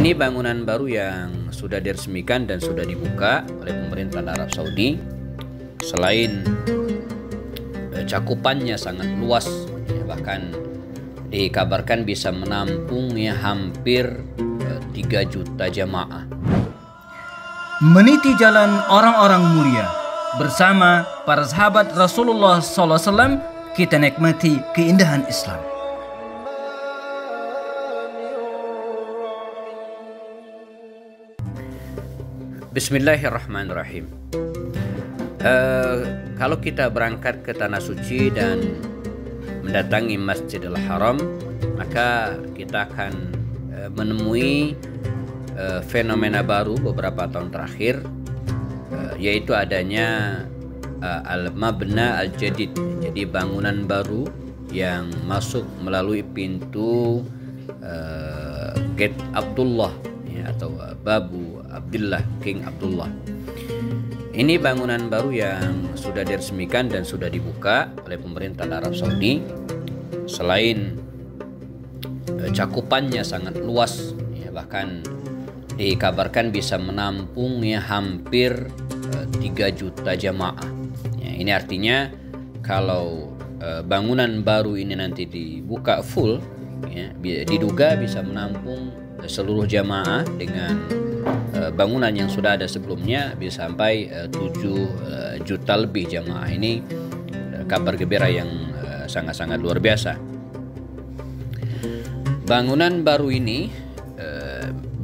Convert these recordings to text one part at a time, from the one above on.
Ini bangunan baru yang sudah diresmikan dan sudah dibuka oleh pemerintah Arab Saudi. Selain eh, cakupannya sangat luas, ya, bahkan dikabarkan bisa menampung ya hampir eh, 3 juta jamaah. Meniti jalan orang-orang mulia bersama para sahabat Rasulullah SAW kita nikmati keindahan Islam. Bismillahirrahmanirrahim. Uh, kalau kita berangkat ke tanah suci dan mendatangi Masjidil Haram, maka kita akan uh, menemui uh, fenomena baru beberapa tahun terakhir, uh, yaitu adanya uh, al-mabna al-jadid, jadi bangunan baru yang masuk melalui pintu uh, Gate Abdullah ya, atau Babu Abdullah King Abdullah. Ini bangunan baru yang sudah diresmikan dan sudah dibuka oleh pemerintah Arab Saudi. Selain eh, cakupannya sangat luas, ya, bahkan dikabarkan bisa menampung ya hampir eh, 3 juta jamaah. Ya, ini artinya kalau eh, bangunan baru ini nanti dibuka full, ya, diduga bisa menampung seluruh jamaah dengan bangunan yang sudah ada sebelumnya bisa sampai uh, 7 uh, juta lebih jamaah ini kabar gembira yang sangat-sangat luar biasa. Bangunan baru ini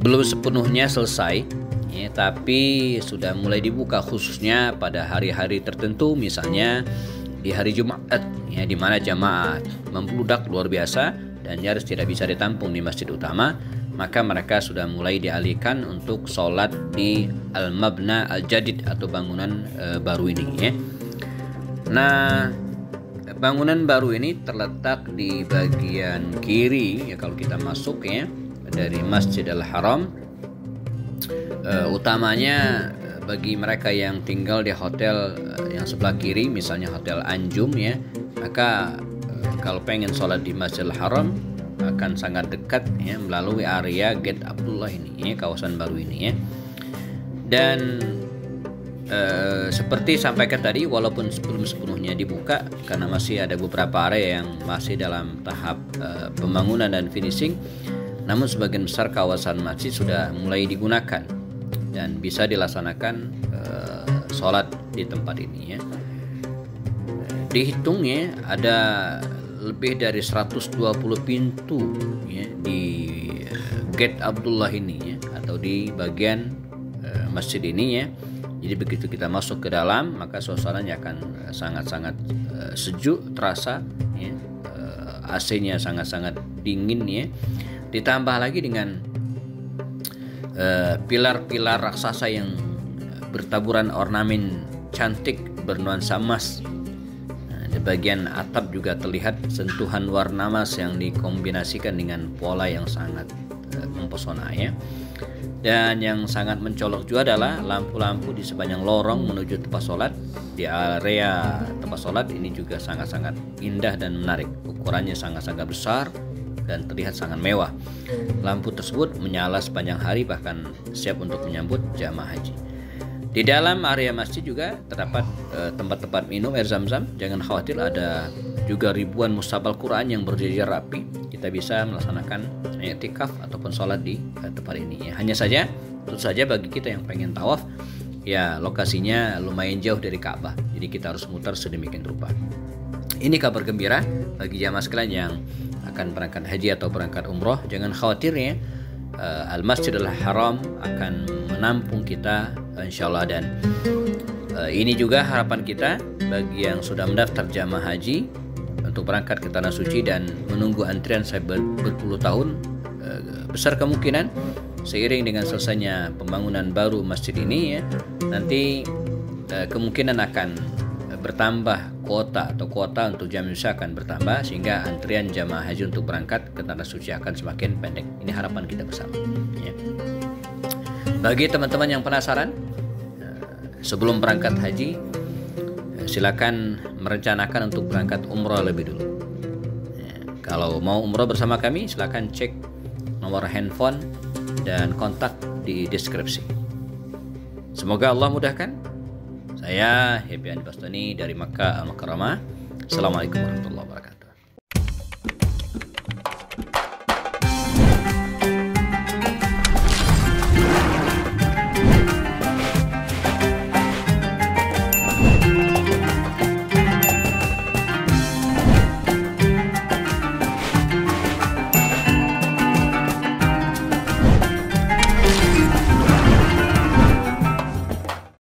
belum sepenuhnya selesai ya, tapi sudah mulai dibuka khususnya pada hari-hari tertentu misalnya di hari Jumat ya di mana jamaah membludak luar biasa dan nyaris tidak bisa ditampung di masjid utama maka mereka sudah mulai dialihkan untuk sholat di al-mabna al-jadid atau bangunan e, baru ini ya. Nah, bangunan baru ini terletak di bagian kiri ya kalau kita masuk ya dari Masjidil Haram. E, utamanya bagi mereka yang tinggal di hotel yang sebelah kiri misalnya hotel Anjum ya, maka kalau pengen sholat di Masjidil Haram akan sangat dekat ya melalui area Gate Abdullah ini ya kawasan baru ini ya. Dan eh, seperti sampaikan tadi walaupun belum sepenuhnya dibuka karena masih ada beberapa area yang masih dalam tahap eh, pembangunan dan finishing namun sebagian besar kawasan masjid sudah mulai digunakan dan bisa dilaksanakan eh, sholat di tempat ini ya. Dihitungnya ada lebih dari 120 pintu ya, di uh, Gate Abdullah ini ya atau di bagian uh, masjid ini ya. Jadi begitu kita masuk ke dalam maka suasananya akan sangat-sangat uh, sejuk terasa ya. Uh, AC-nya sangat-sangat dingin ya. Ditambah lagi dengan pilar-pilar uh, raksasa yang bertaburan ornamen cantik bernuansa emas di bagian atap juga terlihat sentuhan warna emas yang dikombinasikan dengan pola yang sangat uh, mempesona ya. Dan yang sangat mencolok juga adalah lampu-lampu di sepanjang lorong menuju tempat sholat. Di area tempat sholat ini juga sangat-sangat indah dan menarik. Ukurannya sangat-sangat besar dan terlihat sangat mewah. Lampu tersebut menyala sepanjang hari bahkan siap untuk menyambut jamaah haji. Di dalam area masjid juga terdapat eh, tempat-tempat minum air zam-zam. Jangan khawatir ada juga ribuan musabal Quran yang berjejer rapi. Kita bisa melaksanakan i'tikaf ataupun sholat di uh, tempat ini. Ya, hanya saja, tentu saja bagi kita yang pengen tawaf, ya lokasinya lumayan jauh dari Ka'bah. Jadi kita harus mutar sedemikian rupa. Ini kabar gembira bagi jamaah sekalian yang akan berangkat haji atau berangkat umroh. Jangan khawatir ya uh, Al Masjidil Haram akan menampung kita insya Allah dan uh, ini juga harapan kita bagi yang sudah mendaftar jamaah haji untuk berangkat ke tanah suci dan menunggu antrian saya ber, berpuluh tahun uh, besar kemungkinan seiring dengan selesainya pembangunan baru masjid ini ya nanti uh, kemungkinan akan bertambah kuota atau kuota untuk jam Indonesia akan bertambah sehingga antrian jamaah haji untuk berangkat ke tanah suci akan semakin pendek. Ini harapan kita bersama. Ya. Bagi teman-teman yang penasaran, eh, sebelum berangkat haji, eh, silakan merencanakan untuk berangkat umroh lebih dulu. Ya. Kalau mau umroh bersama kami, silakan cek nomor handphone dan kontak di deskripsi. Semoga Allah mudahkan. Saya Happy Andi Bastoni dari Makkah Al-Mukarramah. Assalamualaikum warahmatullahi wabarakatuh.